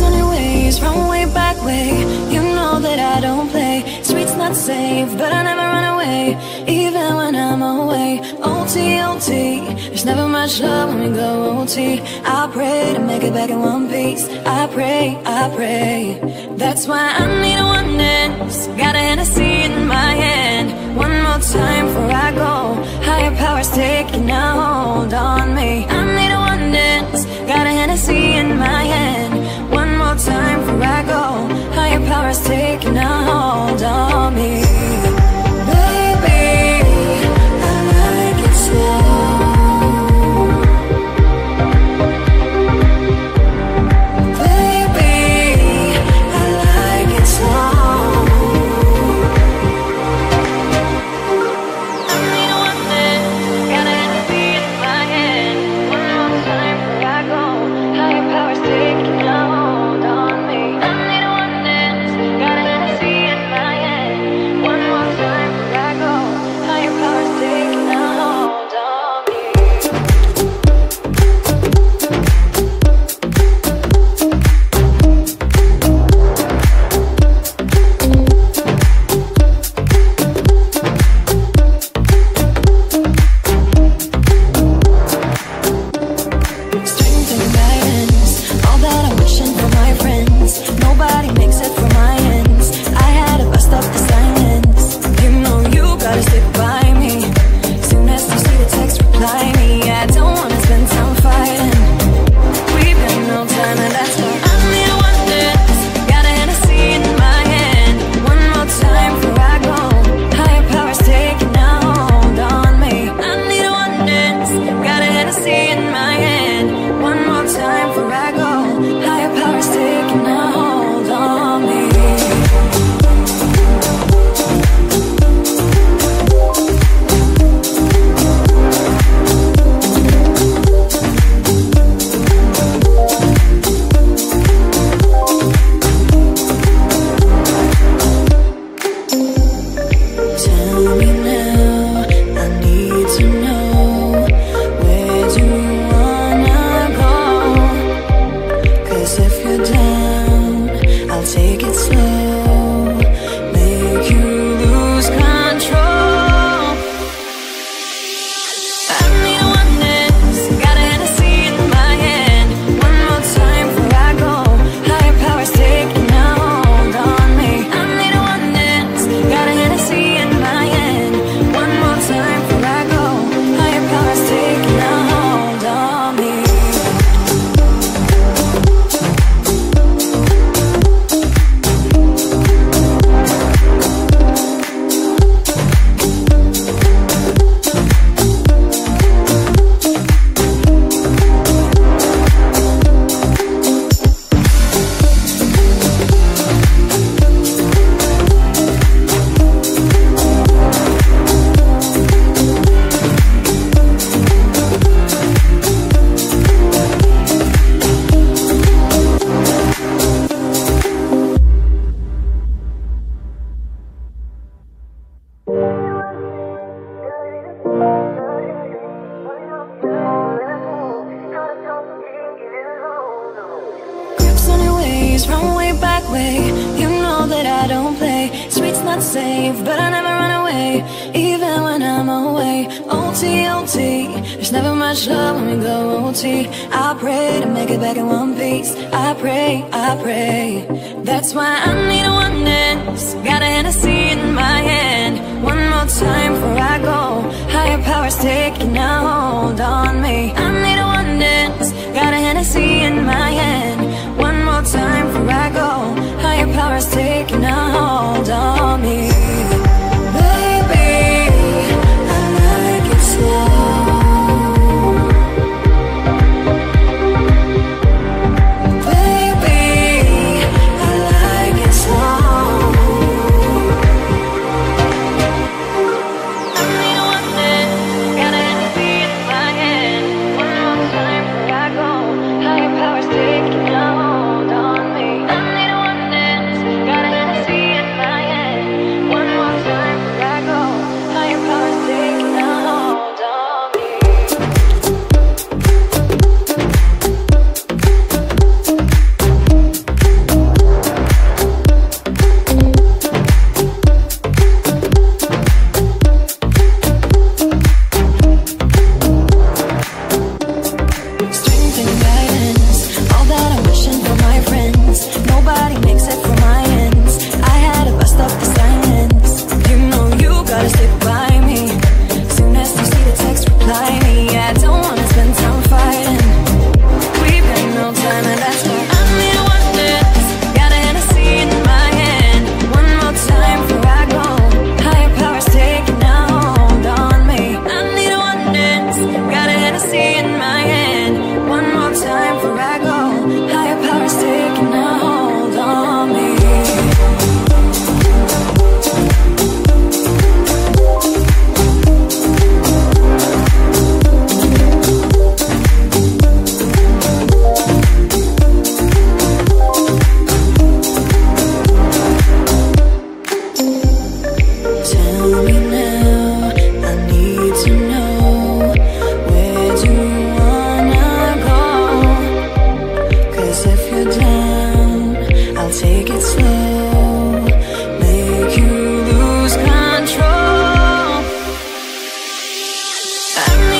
Anyways, wrong way, back way. You know that I don't play. Sweet's not safe, but I never run away. Even when I'm away. OT, OT There's never much love when we go OT I pray to make it back in one piece. I pray, I pray. That's why I need a one dance Got a Hennessy in my hand. One more time before I go. Higher powers taking a hold on me. memories way back way. You know that I don't play. Streets not safe, but I never run away. Even when I'm away. OT, OT There's never much love when we go OT I pray to make it back in one piece. I pray, I pray. That's why I need a one dance Got a Hennessy Nobody I